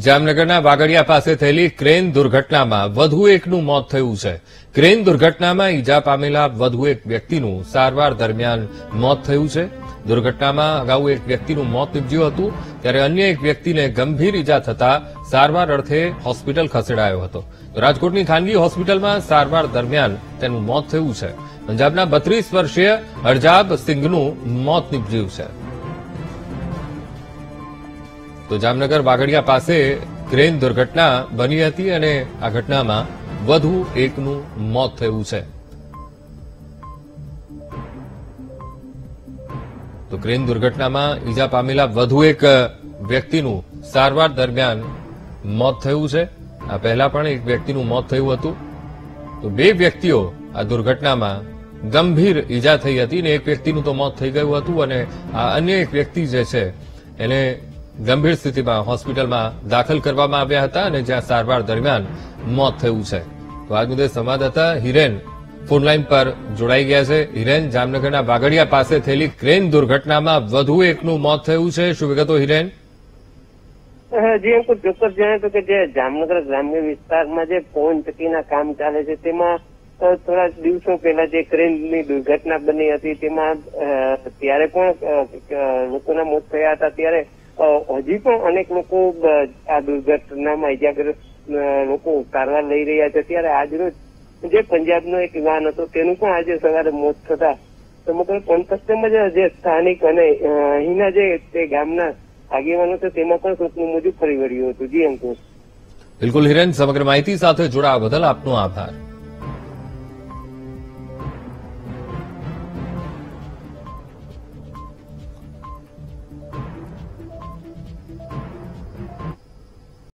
જામનગરના વાગડિયા પાસે થયેલી ક્રેન દુર્ઘટનામાં વધુ એકનું મોત થયું છે. ક્રેન દુર્ઘટનામાં ઈજા પામેલા વધુ એક વ્યક્તિનું સારવાર દરમિયાન મોત થયું છે. દુર્ઘટનામાં અગાઉ એક વ્યક્તિનું મોત નીપજ્યું હતું, ત્યારે અન્ય એક વ્યક્તિને ગંભીર ઈજા થતા સારવાર અર્થે હોસ્પિટલ ખસેડાયો હતો. રાજકોટની ખાનગી હોસ્પિટલમાં સારવાર દરમિયાન તેનું મોત થયું છે. પંજાબના બત્રીસ વર્ષીય અરજાબ સિંઘનું મોત નીપજ્યું છે. તો જામનગર વાઘડિયા પાસે ક્રેન દુર્ઘટના બની હતી અને આ ઘટનામાં વધુ એકનું મોત થયું છે. તો ક્રેન દુર્ઘટનામાં ઈજા પામેલા વધુ એક વ્યક્તિનું સારવાર દરમિયાન મોત થયું છે. આ પહેલા પણ એક વ્યક્તિનું મોત થયું હતું. તો બે વ્યક્તિઓ આ દુર્ઘટનામાં ગંભીર ઈજા થઈ હતી અને એક વ્યક્તિનું તો મોત થઈ ગયું હતું અને આ અન્ય એક વ્યક્તિ જે છે, એને ગંભીર સ્થિતિમાં હોસ્પિટલમાં દાખલ કરવામાં આવ્યા હતા અને જ્યાં સારવાર દરમિયાન મોત થયું છે. તો આજ મુદ્દે સંવાદદાતા હિરેન ફોનલાઈન પર જોડાઈ ગયા છે. હિરેન, જામનગરના વાગડિયા પાસે થયેલી ક્રેન દુર્ઘટનામાં વધુ એકનું મોત થયું છે. શું વિગતો હિરેન? જી અંકુર ચોક્કસ જણાવ્યું કે જે જામનગર ગ્રામ્ય વિસ્તારમાં જે ફોન ચક્કીના કામ ચાલે છે, તેમાં થોડા દિવસો પહેલા જે ક્રેનની દુર્ઘટના બની હતી, તેમાં ત્યારે પણ લોકોના મોત થયા હતા. ત્યારે હજી પણ અનેક લોકો આ દુર્ઘટનામાં ઇજાગ્રસ્ત લોકો સારવાર લઈ રહ્યા છે. ત્યારે આજરોજ જે પંજાબનો એક વાહન હતો, તેનું પણ આજે સવારે મોત થતા સમગ્ર પંથક તેમજ જે સ્થાનિક અને અહીંના જે તે ગામના આગેવાનો છે, તેમાં પણ શોકનું મોજું ફરી વળ્યું હતું. જી અંકુશ. બિલકુલ હિરેન, સમગ્ર માહિતી સાથે જોડાવા બદલ આપનો આભાર.